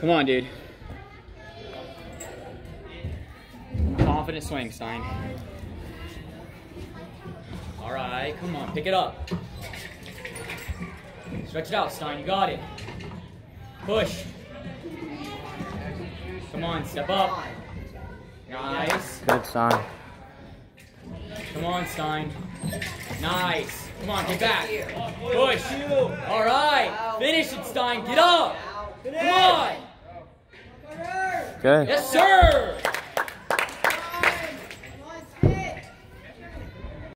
Come on, dude. Confident swing, Stein. All right, come on, pick it up. Stretch it out, Stein, you got it. Push. Come on, step up. Nice. Good Stein. Come on, Stein. Nice. Come on, get back. Push. All right. Finish it, Stein. Get up. Come on. Good. Yes, sir.